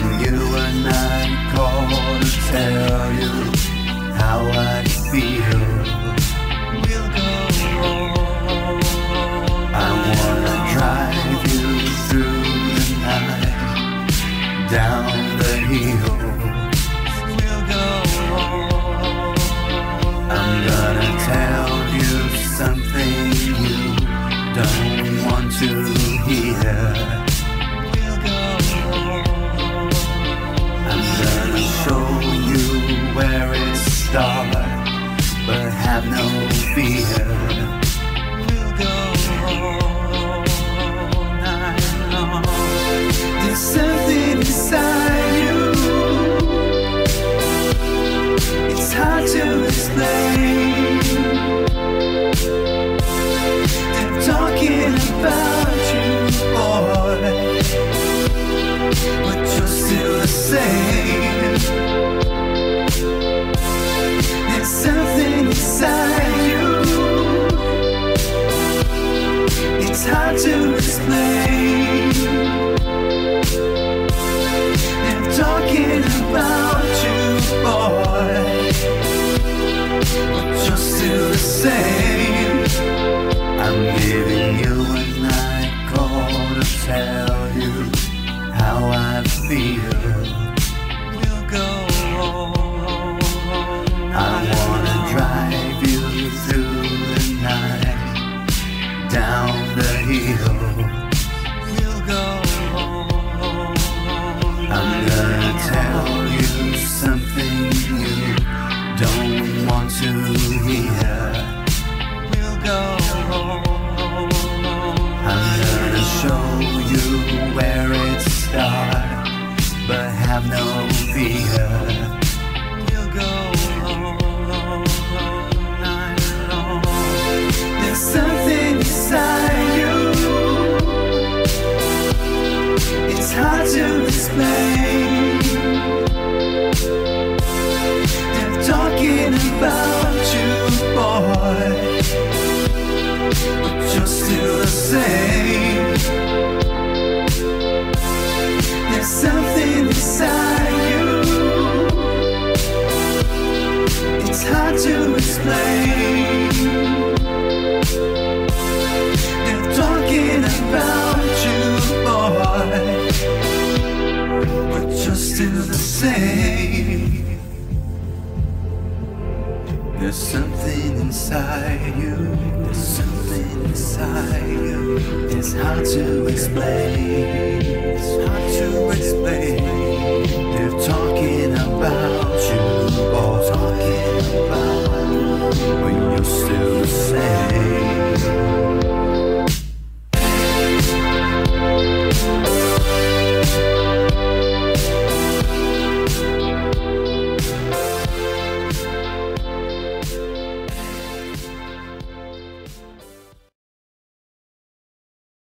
And you and I call to tell you how I feel. star, but have no fear. I wanna drive you through the night, down the hill. have no fear. There's something inside you. There's something inside you. It's hard to explain. It's hard to explain. They've talked.